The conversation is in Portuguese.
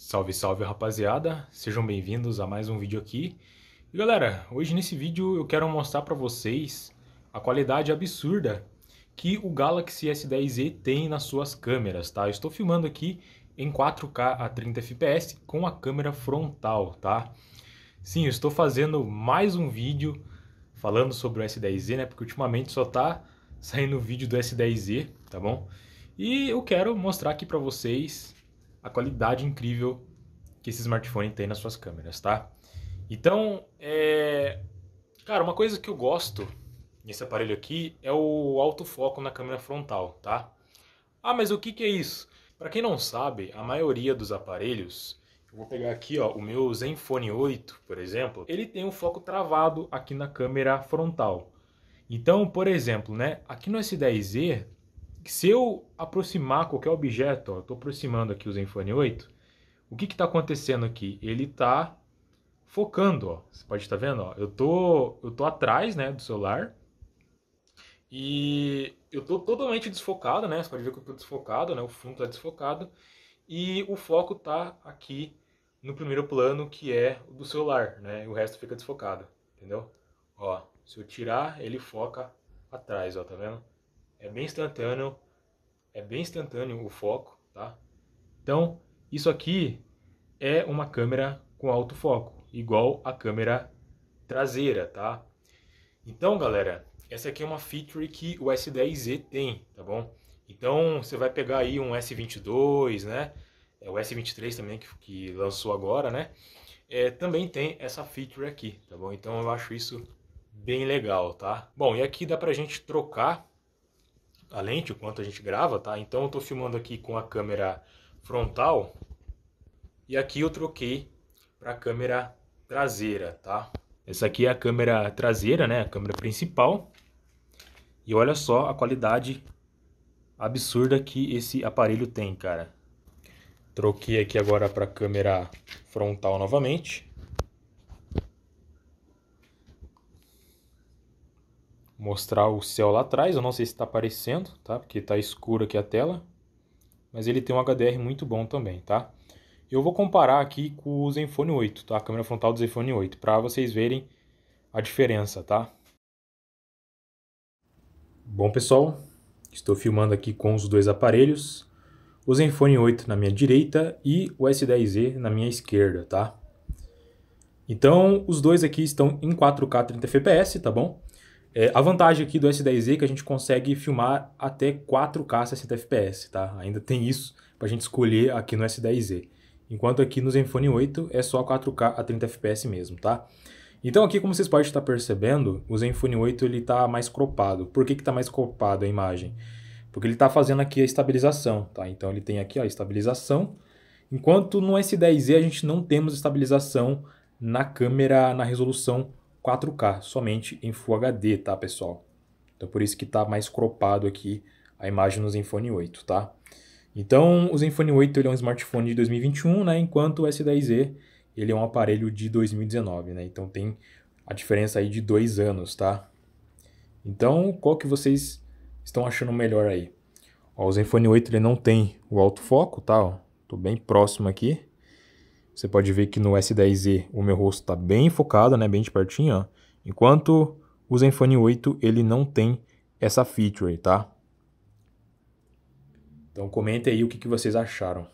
Salve, salve rapaziada, sejam bem-vindos a mais um vídeo aqui. E galera, hoje nesse vídeo eu quero mostrar para vocês a qualidade absurda que o Galaxy S10e tem nas suas câmeras, tá? Eu estou filmando aqui em 4K a 30 fps com a câmera frontal, tá? Sim, eu estou fazendo mais um vídeo falando sobre o S10e, né? Porque ultimamente só tá saindo vídeo do S10e, tá bom? E eu quero mostrar aqui para vocês a qualidade incrível que esse smartphone tem nas suas câmeras, tá? Então, é... cara, uma coisa que eu gosto nesse aparelho aqui é o autofoco na câmera frontal, tá? Ah, mas o que, que é isso? Para quem não sabe, a maioria dos aparelhos, eu vou pegar aqui ó, o meu Zenfone 8, por exemplo, ele tem um foco travado aqui na câmera frontal. Então, por exemplo, né, aqui no S10e, se eu aproximar qualquer objeto, ó, estou aproximando aqui o Zenfone 8, o que está acontecendo aqui? Ele está focando, ó. Você pode estar tá vendo, ó. Eu tô, eu tô atrás, né, do celular e eu tô totalmente desfocado, né? Você pode ver que eu tô desfocado, né? O fundo está desfocado e o foco está aqui no primeiro plano que é o do celular, né? E o resto fica desfocado, entendeu? Ó, se eu tirar, ele foca atrás, ó, tá vendo? É bem instantâneo, é bem instantâneo o foco, tá? Então, isso aqui é uma câmera com alto foco, igual a câmera traseira, tá? Então, galera, essa aqui é uma feature que o S10e tem, tá bom? Então, você vai pegar aí um S22, né? É o S23 também, que, que lançou agora, né? É, também tem essa feature aqui, tá bom? Então, eu acho isso bem legal, tá? Bom, e aqui dá pra gente trocar a lente, o quanto a gente grava, tá? Então eu estou filmando aqui com a câmera frontal e aqui eu troquei para a câmera traseira, tá? Essa aqui é a câmera traseira, né? A câmera principal. E olha só a qualidade absurda que esse aparelho tem, cara. Troquei aqui agora para a câmera frontal novamente. Mostrar o céu lá atrás. Eu não sei se está aparecendo, tá? Porque está escuro aqui a tela. Mas ele tem um HDR muito bom também, tá? Eu vou comparar aqui com o Zenfone 8, tá? A câmera frontal do Zenfone 8, para vocês verem a diferença, tá? Bom, pessoal, estou filmando aqui com os dois aparelhos. O Zenfone 8 na minha direita e o S10e na minha esquerda, tá? Então, os dois aqui estão em 4K 30 fps, tá bom? É, a vantagem aqui do S10e é que a gente consegue filmar até 4K 60 fps, tá? Ainda tem isso para a gente escolher aqui no S10e. Enquanto aqui no Zenfone 8 é só 4K a 30 fps mesmo, tá? Então aqui, como vocês podem estar percebendo, o Zenfone 8 ele está mais cropado. Por que está mais cropado a imagem? Porque ele está fazendo aqui a estabilização, tá? Então ele tem aqui ó, a estabilização, enquanto no S10e a gente não temos estabilização na câmera na resolução 4K, somente em Full HD, tá, pessoal? Então por isso que tá mais cropado aqui a imagem no Zenfone 8, tá? Então o Zenfone 8 ele é um smartphone de 2021, né? Enquanto o S10e ele é um aparelho de 2019, né? Então tem a diferença aí de dois anos, tá? Então qual que vocês estão achando melhor aí? Ó, o Zenfone 8 ele não tem o autofoco, tá? Ó, tô bem próximo aqui. Você pode ver que no S10e o meu rosto está bem focado, né, bem de pertinho, ó. enquanto o Zenfone 8 ele não tem essa feature, tá? Então comente aí o que, que vocês acharam.